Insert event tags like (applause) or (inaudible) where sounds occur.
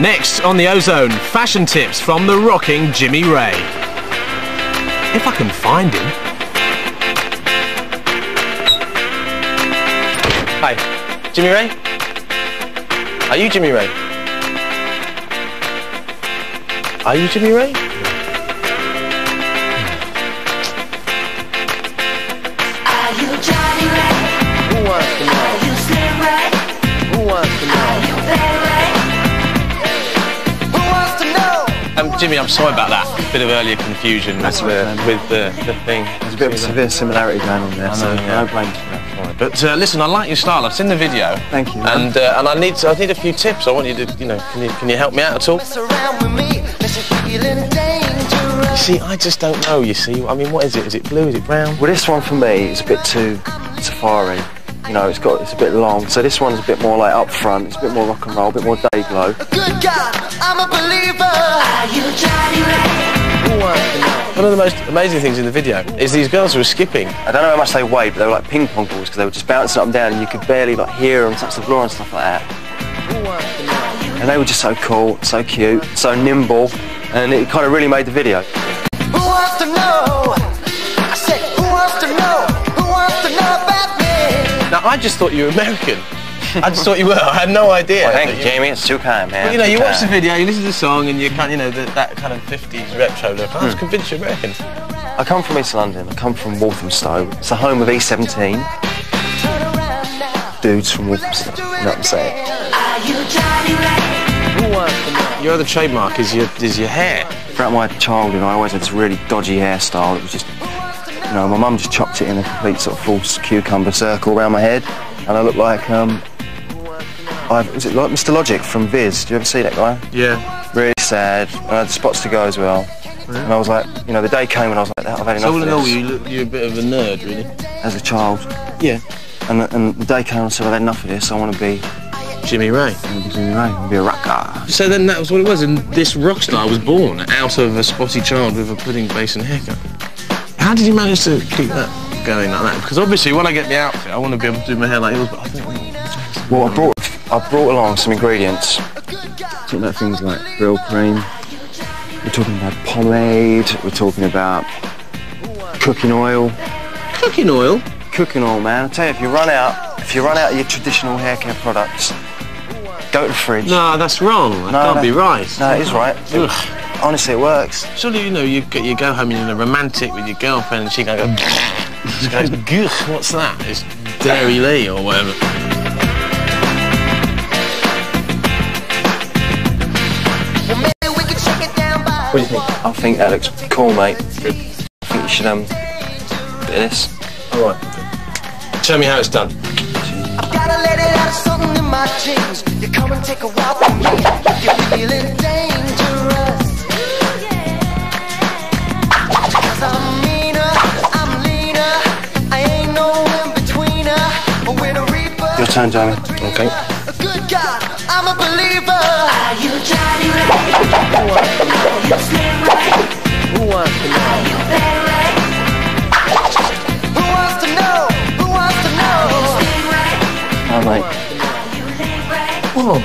Next on the Ozone, fashion tips from the rocking Jimmy Ray. If I can find him. Hi, Jimmy Ray? Are you Jimmy Ray? Are you Jimmy Ray? Are you Johnny Jimmy, I'm sorry about that. Bit of earlier confusion with, the, with the, the thing. There's a bit of a severe similarity going on there, so yeah. no blame for that. But uh, listen, I like your style. I've seen the video. Thank you, man. And uh, and I need I need a few tips. I want you to you know can you can you help me out at all? Surround with me, unless you're feeling dangerous. See, I just don't know. You see, I mean, what is it? Is it blue? Is it brown? Well, this one for me is a bit too safari. You know, it's got it's a bit long. So this one's a bit more like up front. It's a bit more rock and roll, a bit more Day-Glo. Good God, I'm a believer. Are you Johnny Ray? One of the most amazing things in the video is these girls who are skipping. I don't know how much they weighed, but they were like ping pong balls because they were just bouncing up and down, and you could barely like hear them touch the floor and stuff like that. And they were just so cool, so cute, so nimble, and it kind of really made the video. Who wants to know? Now, I just thought you were American. I just thought you were. I had no idea. Well, thank that you, Jamie. It's too kind, man. Well, you know, Too you watch the video, you listen to the song, and you kind, you know, the, that kind of 50s retro look. I was Hmm. convinced you're American. I come from East London. I come from Walthamstow. It's the home of E17. Dudes from Walthamstow. You know what I'm saying? Are you Johnny Ray? Your other trademark is your is your hair. Throughout my childhood, I always had this really dodgy hairstyle. It was just, you know, my mum just chopped it in a complete sort of false cucumber circle around my head, and I looked like, um, I, was it like Mr. Logic from Viz? Do you ever see that guy? Yeah. Really sad. And I had spots to go as well. And I was like, you know, the day came when I was like, I've had enough So all in all, you look, you're a bit of a nerd, really. As a child. Yeah. And, and the day came and I said, I've had enough of this. I want to be, Jimmy Ray. I want to be Jimmy Ray. I want to be a rocker. So then that was what it was, and this rock star was born out of a spotty child with a pudding basin haircut. How did you manage to keep that going like that? Because obviously, when I get the outfit, I want to be able to do my hair like yours, but I think. we Well, I brought I brought along some ingredients. Talking about things like Brylcreem. We're talking about pomade. We're talking about cooking oil. Cooking oil? Cooking oil, man. I tell you, if you run out, if you run out of your traditional hair care products, go to the fridge. No, that's wrong. That No, can't no. be right. No, it is right. Ugh. Honestly, it works. Surely you know you go, you go home and you're in a romantic with your girlfriend and she goes, (laughs) she goes, "Gugh, what's that? It's Dairylea or whatever. Well, maybe we could check it down by What do you think? I think that looks cool, mate. I think you should um, bit of this. All right. Show me how it's done. Gotta let it out, something in my jeans. You come and take a walk with me. Reaper. Your turn, Jamie. Okay. Good God, I'm a believer. Are you Johnny Ray? Are you Slim Ray? Who wants to know? Are you Fat Ray? Who wants to know? Who wants to know? Slim Ray? Oh, mate. Are you Lee Ray? Oh,